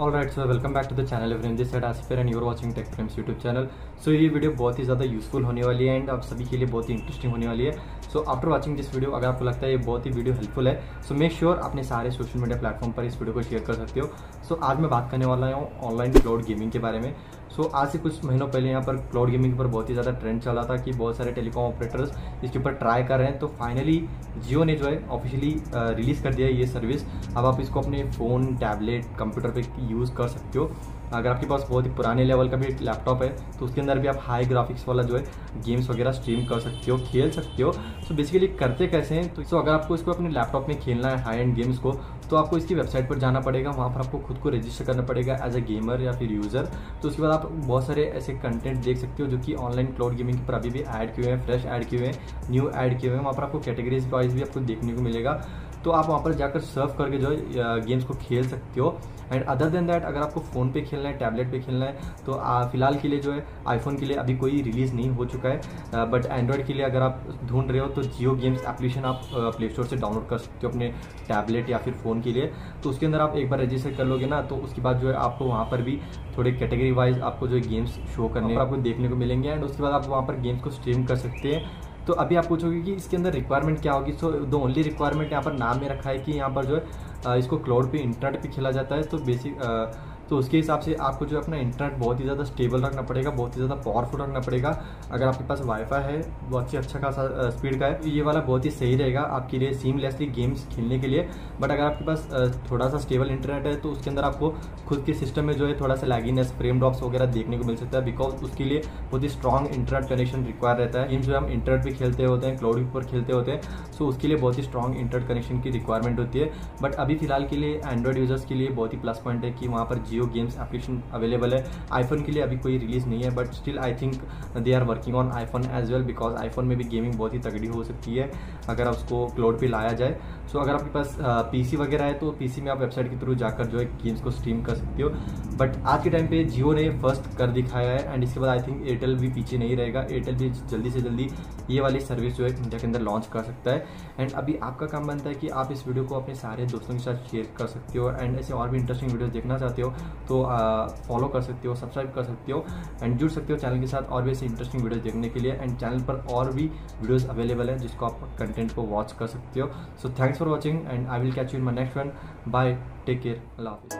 All right sir welcome back to the channel everyone this add आसिफर and you're watching Tech Frames YouTube channel so ये video बहुत ही ज़्यादा useful होने वाली है and आप सभी के लिए बहुत ही इंटरेस्टिंग होने वाली है। So after watching this video अगर आपको लगता है ये बहुत ही वीडियो हेल्पफुल है सो मेक श्योर अपने सारे सोशल मीडिया प्लेटफॉर्म पर इस वीडियो को शेयर कर सकते हो। सो so, आज मैं बात करने वाला हूँ ऑनलाइन क्लाउड गेमिंग के बारे में। सो so, आज से कुछ महीनों पहले यहाँ पर क्लाउड गेमिंग पर बहुत ही ज़्यादा ट्रेंड चला था कि बहुत सारे टेलीकॉम ऑपरेटर्स इसके ऊपर ट्राई कर रहे हैं। तो फाइनली जियो ने जो है ऑफिशियली रिलीज़ कर दिया है ये सर्विस अब आप इसको अपने फ़ोन टैबलेट कंप्यूटर पर यूज़ कर सकते हो। अगर आपके पास बहुत ही पुराने लेवल का भी लैपटॉप है तो उसके अंदर भी आप हाई ग्राफिक्स वाला जो है गेम्स वगैरह स्ट्रीम कर सकते हो, खेल सकते हो। सो बेसिकली करते कैसे हैं? तो सो अगर आपको इसको अपने लैपटॉप में खेलना है हाई एंड गेम्स को तो आपको इसकी वेबसाइट पर जाना पड़ेगा। वहाँ पर आपको खुद को रजिस्टर करना पड़ेगा एज अ गेमर या फिर यूज़र तो उसके बाद आप बहुत सारे ऐसे कंटेंट देख सकते हो, जो कि ऑनलाइन क्लाउड गेमिंग पर अभी भी ऐड किए हुए हैं फ्रेश ऐड किए हुए हैं न्यू ऐड किए हुए हैं। वहाँ पर आपको कैटेगरीज वाइज भी आपको देखने को मिलेगा। तो आप वहाँ पर जाकर सर्व करके जो है गेम्स को खेल सकते हो। एंड अदर देन दैट अगर आपको फ़ोन पे खेलना है टैबलेट पे खेलना है तो फ़िलहाल के लिए जो है आईफोन के लिए अभी कोई रिलीज़ नहीं हो चुका है। बट एंड्रॉयड के लिए अगर आप ढूंढ रहे हो तो जियो गेम्स एप्लीकेशन आप प्ले स्टोर से डाउनलोड कर सकते हो अपने टैबलेट या फिर फ़ोन के लिए। तो उसके अंदर आप एक बार रजिस्टर कर लोगे ना तो उसके बाद जो है, आपको वहाँ पर भी थोड़े कैटेगरी वाइज आपको जो है गेम्स शो करने आपको देखने को मिलेंगे। एंड उसके बाद आप वहाँ पर गेम्स को स्ट्रीम कर सकते हैं। तो अभी आप पूछोगे कि इसके अंदर रिक्वायरमेंट क्या होगी? सो द ओनली रिक्वायरमेंट यहाँ पर नाम में रखा है कि यहाँ पर जो है इसको क्लाउड पे इंटरनेट पे खेला जाता है। तो बेसिक तो उसके हिसाब से आपको जो अपना इंटरनेट बहुत ही ज़्यादा स्टेबल रखना पड़ेगा, बहुत ही ज़्यादा पावरफुल रखना पड़ेगा। अगर आपके पास वाईफाई है, बहुत ही अच्छा खासा स्पीड का है तो ये वाला बहुत ही सही रहेगा आपके लिए सीमलेसली गेम्स खेलने के लिए। बट अगर आपके पास थोड़ा सा स्टेबल इंटरनेट है तो उसके अंदर आपको खुद के सिस्टम में जो है थोड़ा सा लैगिनेस फ्रेम ड्रॉप्स वगैरह देखने को मिल सकता है बिकॉज़ उसके लिए बहुत ही स्ट्रॉन्ग इंटरनेट कनेक्शन रिक्वायर रहता है। गेम जो हम इंटरनेट पर खेलते होते हैं क्लाउड पर खेलते होते हैं सो उसके लिए बहुत ही स्ट्रॉन्ग इंटरनेट कनेक्शन की रिक्वायरमेंट होती है। बट अभी फ़िलहाल के लिए एंड्रॉइड यूज़र्स के लिए बहुत ही प्लस पॉइंट है कि वहाँ पर जियो गेम्स एप्लीकेशन अवेलेबल है। आईफोन के लिए अभी कोई रिलीज़ नहीं है but still I think they are working on iPhone as well because iPhone में भी गेमिंग बहुत ही तगड़ी हो सकती है अगर उसको क्लाउड पे लाया जाए। सो so, अगर आपके पास पीसी वगैरह है तो पीसी में आप वेबसाइट के थ्रू जाकर जो है गेम्स को स्ट्रीम कर सकते हो। बट आज के टाइम पे जियो ने फ़र्स्ट कर दिखाया है एंड इसके बाद आई थिंक एयरटेल भी पीछे नहीं रहेगा। एयरटेल भी जल्दी से जल्दी ये वाली सर्विस जो है इंडिया के अंदर लॉन्च कर सकता है। एंड अभी आपका काम बनता है कि आप इस वीडियो को अपने सारे दोस्तों के साथ शेयर कर सकते हो। एंड ऐसे और भी इंटरेस्टिंग वीडियो देखना चाहते हो तो फॉलो कर सकते हो सब्सक्राइब कर सकते हो एंड जुड़ सकते हो चैनल के साथ और भी ऐसे इंटरेस्टिंग वीडियोज़ देखने के लिए एंड चैनल पर और भी वीडियोज़ अवेलेबल है जिसको आप कंटेंट को वॉच कर सकते हो. So thanks for watching and I will catch you in my next one bye take care अल्लाह हाफिज़